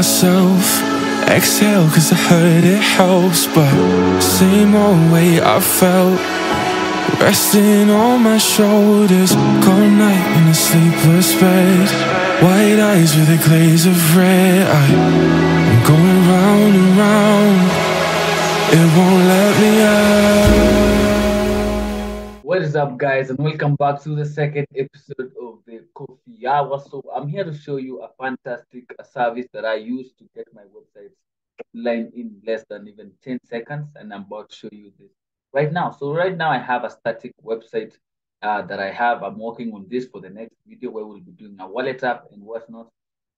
myself. Exhale, cause I heard it helps, but same old way I felt. Resting on my shoulders, cold night in a sleepless bed. White eyes with a glaze of red. I, up, guys, and welcome back to the second episode of the Coffee Hour. So, I'm here to show you a fantastic service that I use to get my website online in less than even 10 seconds, and I'm about to show you this right now. So, right now, I have a static website uh, that I have. I'm working on this for the next video where we'll be doing a wallet app and whatnot.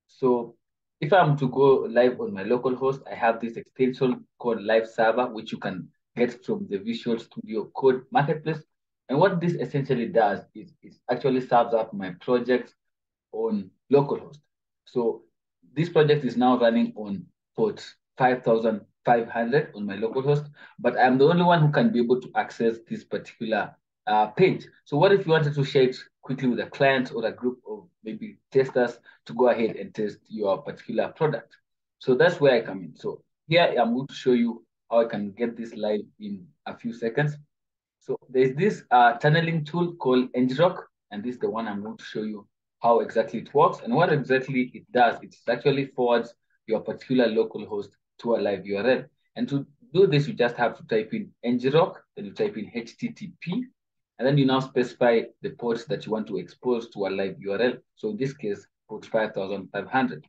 So, if I'm to go live on my local host, I have this extension called Live Server, which you can get from the Visual Studio Code Marketplace. And what this essentially does is it actually serves up my project on localhost. So this project is now running on port 5500 on my localhost, but I'm the only one who can be able to access this particular uh, page. So what if you wanted to share it quickly with a client or a group of maybe testers to go ahead and test your particular product? So that's where I come in. So here I'm going to show you how I can get this live in a few seconds. So there's this uh, tunneling tool called ngrok, and this is the one I'm going to show you how exactly it works and what exactly it does. It actually forwards your particular local host to a live URL. And to do this, you just have to type in ngrok, then you type in HTTP, and then you now specify the ports that you want to expose to a live URL. So in this case, port 5500.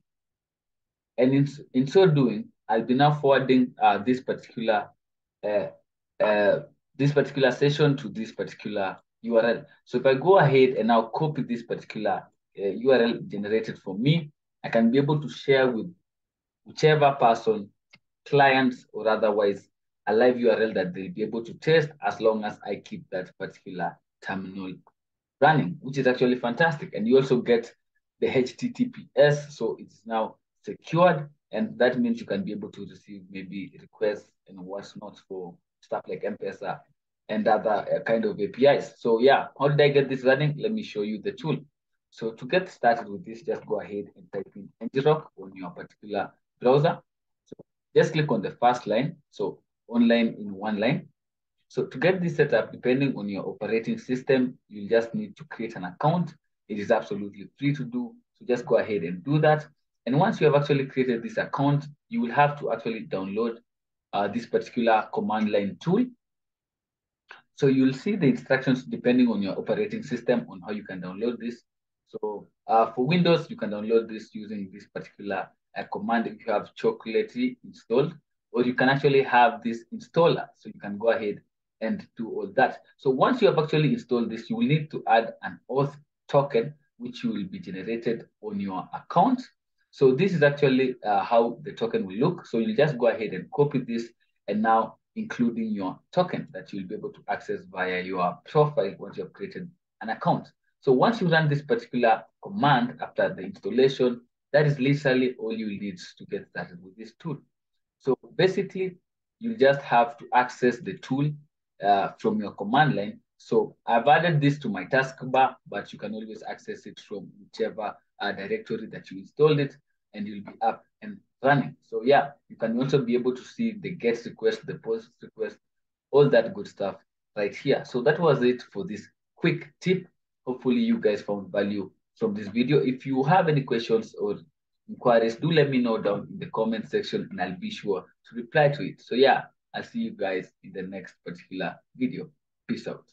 And in, in so doing, I'll be now forwarding uh, this particular uh, uh, this particular session to this particular URL. So if I go ahead and now copy this particular uh, URL generated for me, I can be able to share with whichever person, clients or otherwise, a live URL that they'll be able to test as long as I keep that particular terminal running, which is actually fantastic. And you also get the HTTPS, so it's now secured, and that means you can be able to receive maybe requests and what's not for stuff like M-Pesa and other uh, kind of APIs. So yeah, how did I get this running? Let me show you the tool. So to get started with this, just go ahead and type in ngrok on your particular browser. So just click on the first line. So online in one line. So to get this set up, depending on your operating system, you just need to create an account. It is absolutely free to do. So just go ahead and do that. And once you have actually created this account, you will have to actually download uh, this particular command line tool. So you'll see the instructions depending on your operating system on how you can download this. So uh, for Windows, you can download this using this particular uh, command if you have Chocolatey installed, or you can actually have this installer. So you can go ahead and do all that. So once you have actually installed this, you will need to add an auth token, which will be generated on your account. So this is actually uh, how the token will look. So you just go ahead and copy this and now including your token that you'll be able to access via your profile once you have created an account. So once you run this particular command after the installation, that is literally all you need to get started with this tool. So basically, you just have to access the tool uh, from your command line. So I've added this to my taskbar, but you can always access it from whichever uh, directory that you installed it, and you'll be up and running. So yeah, you can also be able to see the get request, the post request, all that good stuff right here. So that was it for this quick tip. Hopefully you guys found value from this video. If you have any questions or inquiries, do let me know down in the comment section and I'll be sure to reply to it. So yeah, I'll see you guys in the next particular video. Peace out.